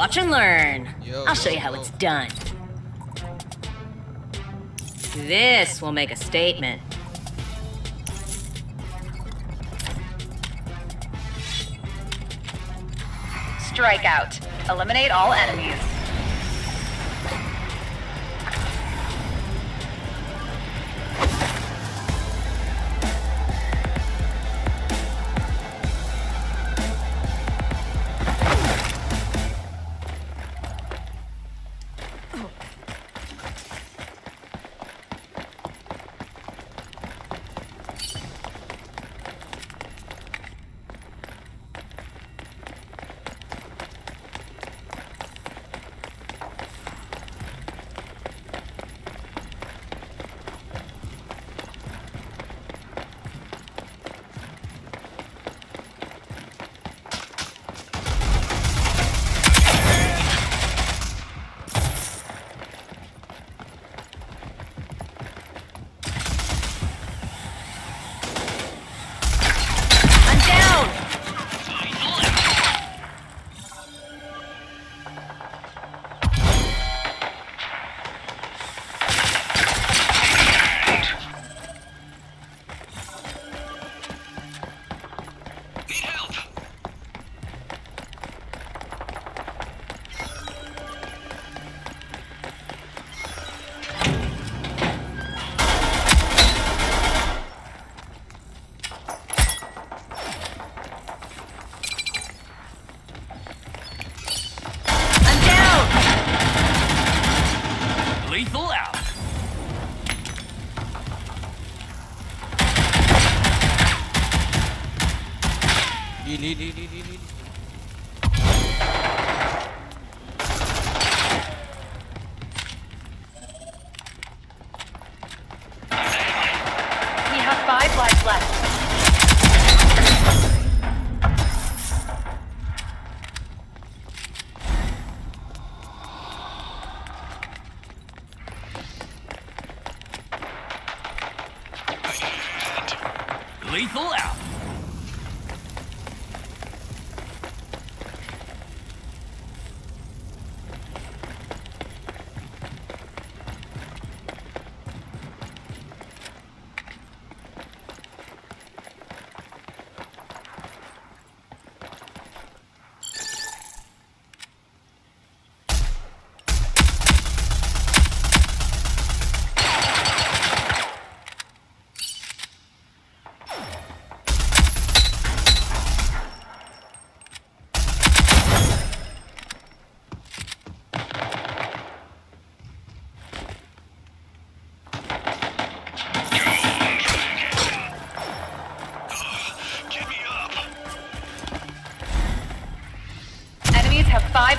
Watch and learn. Yo, I'll show yo, you how yo. it's done. This will make a statement. Strikeout. Eliminate all enemies.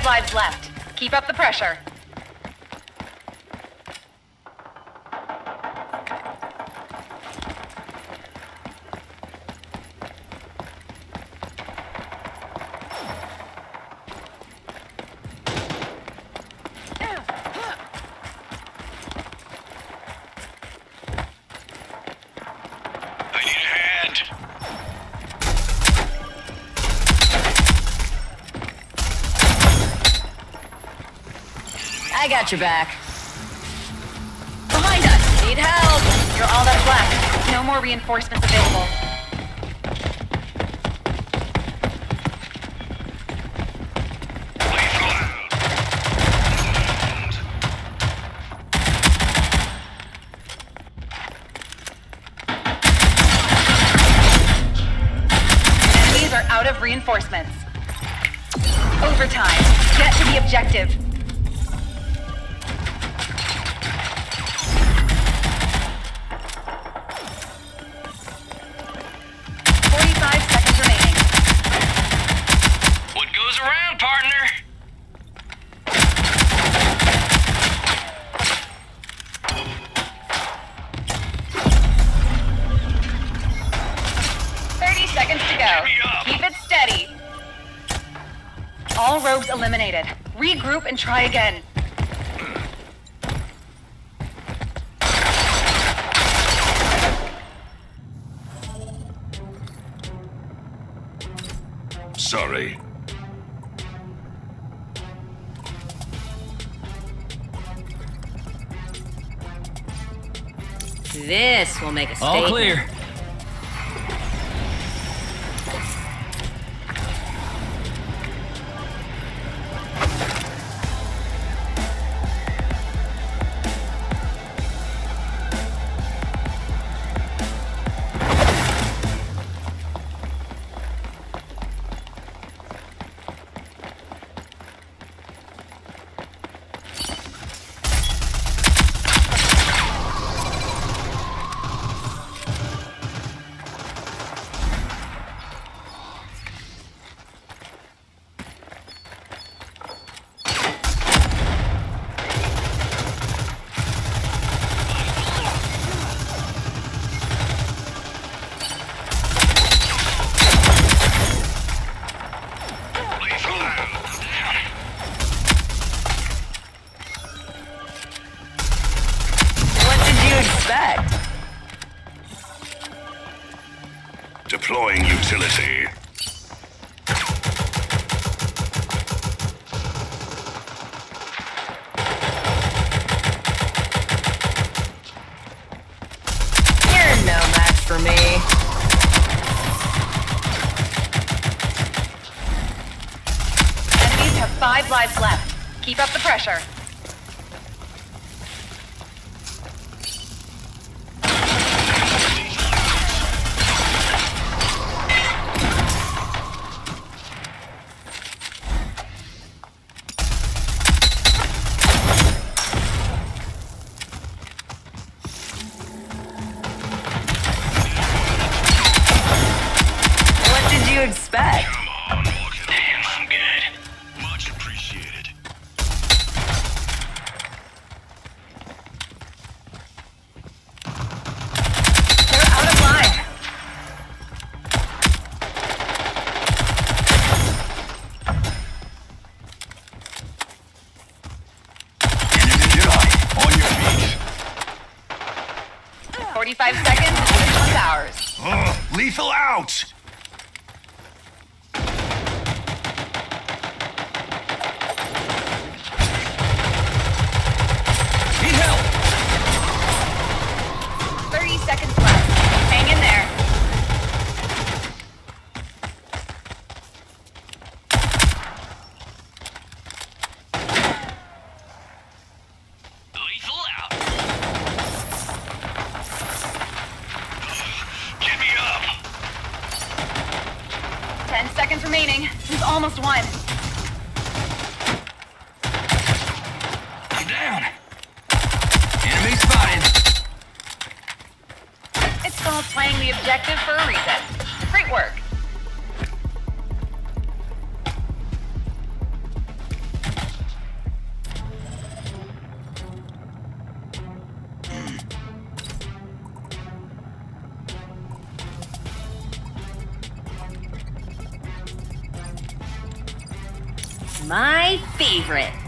Five lives left. Keep up the pressure. I need a hand. I got your back. Behind us! Need help! You're all that's left. No more reinforcements available. Enemies are out of reinforcements. Overtime. Get to the objective. all rogues eliminated. Regroup and try again. Sorry. This will make a statement. All clear. You? Deploying utility. You're no match for me. Enemies have five lives left. Keep up the pressure. Seconds. Ours. Lethal out. Need help. 30 seconds left. Hang in there. Lethal out. Get me up. 10 seconds remaining. We've almost won. I'm down. Enemy spotted. It's called playing the objective for a reason. Great work. My favorite.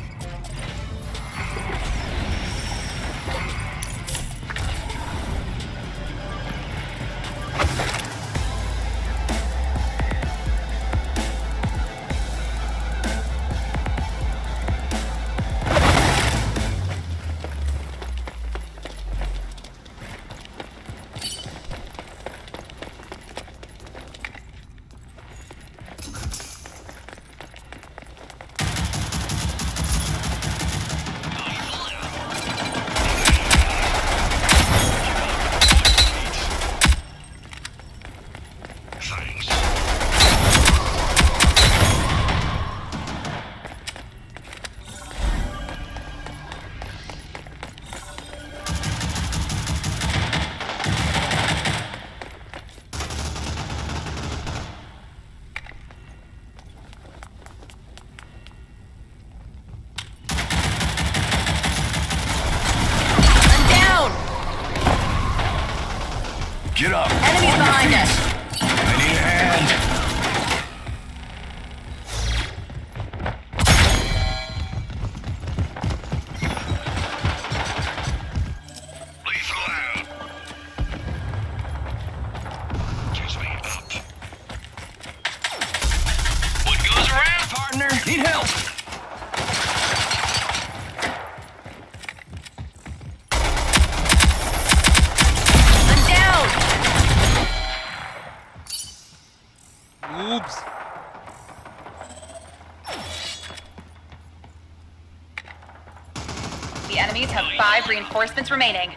Five reinforcements remaining.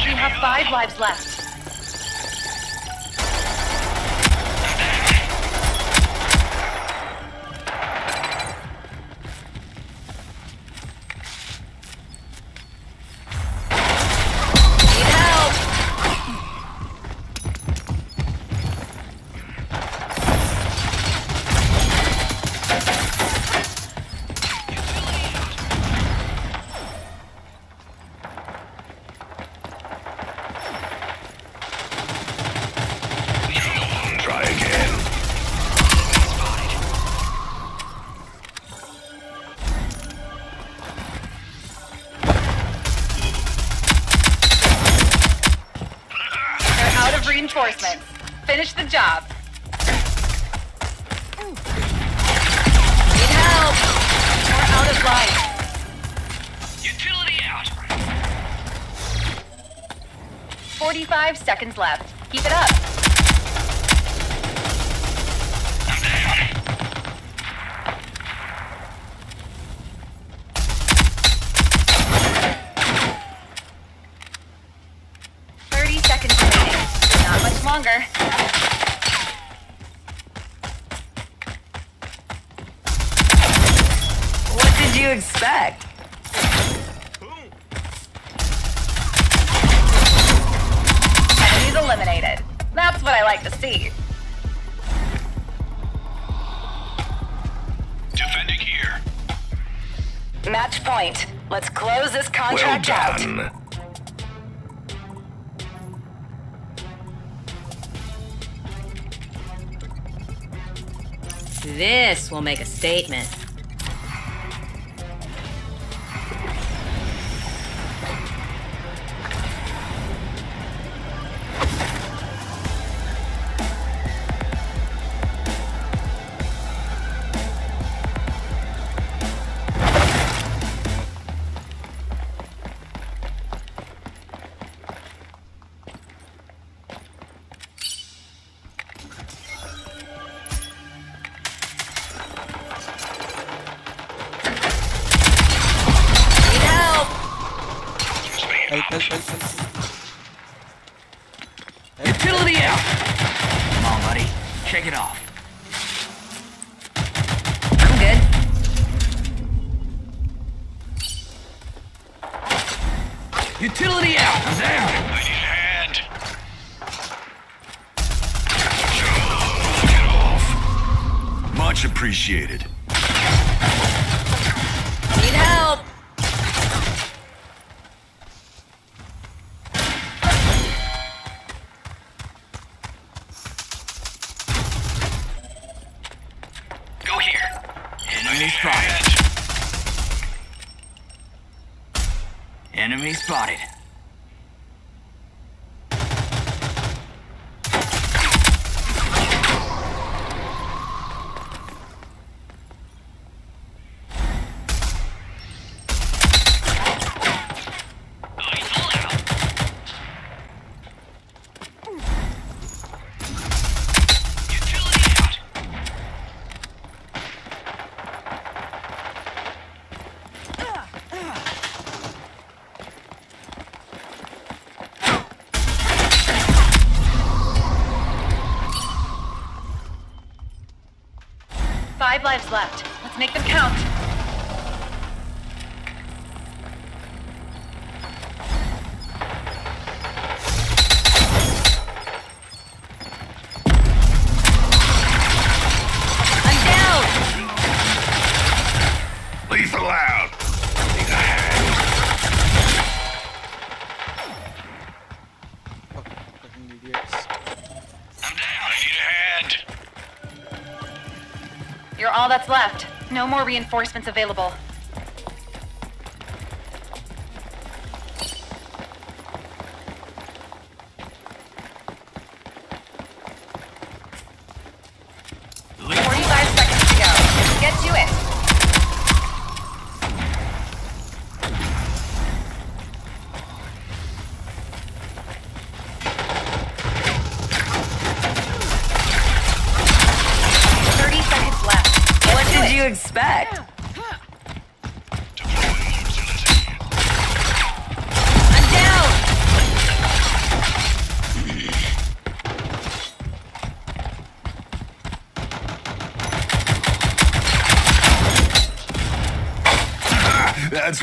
You have five lives left. Utility out. 45 seconds left. Keep it up. I'm down. Thirty seconds remaining. Not much longer. What did you expect? Like to see. Defending here. Match point. Let's close this Well contract out. done. This will make a statement. Help, help, help, help. Utility out. Come on, buddy. Shake it off. I'm good. Utility out. I'm down. I need a hand. Get off. Much appreciated. Enemy spotted. Utility out. Five lives left. Let's make them count. I'm You're all that's left. No more reinforcements available.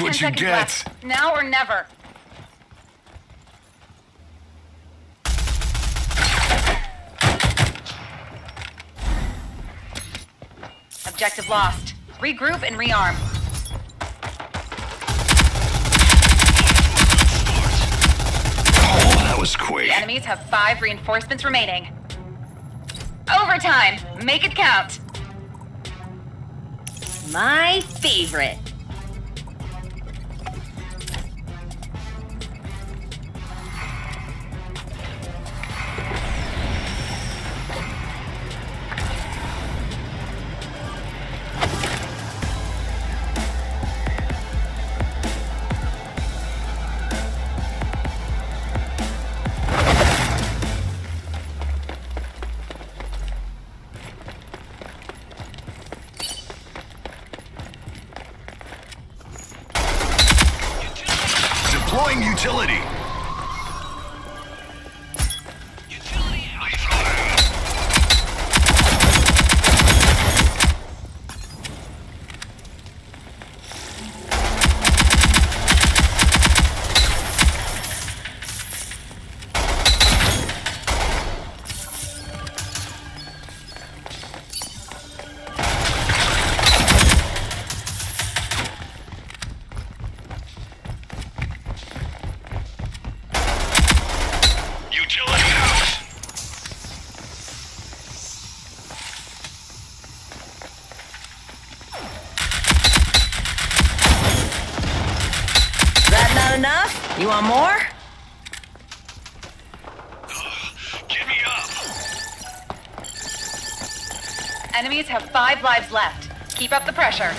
That's what you get. left. Now or never. Objective lost. Regroup and rearm. Oh, that was quick. The enemies have five reinforcements remaining. Overtime! Make it count! My favorite. That not enough? You want more? Get me up. Enemies have five lives left. Keep up the pressure.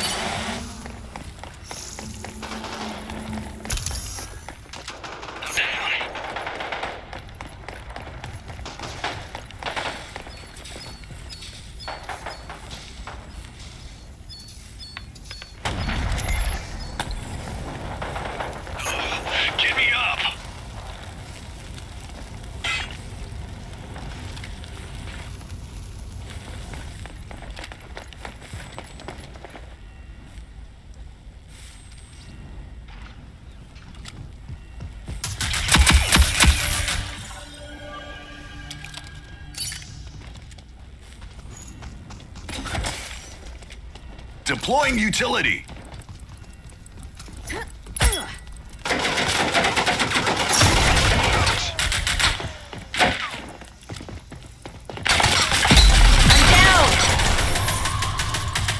Deploying utility.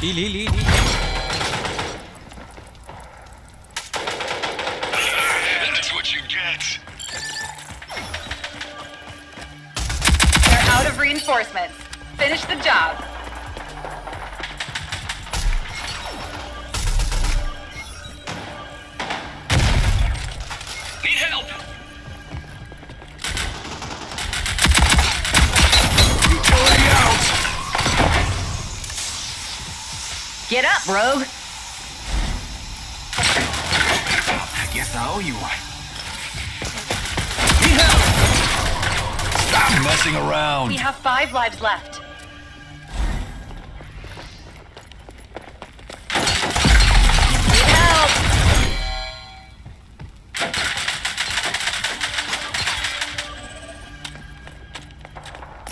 Heal, heal, heal, heal. That's what you get. They're out of reinforcements. Finish the job. Up, Rogue. I guess I owe you one. Stop messing around. We have five lives left.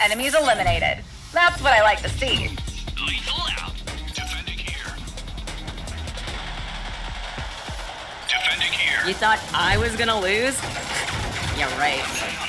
Enemies eliminated. That's what I like to see. You thought I was gonna lose? You're right.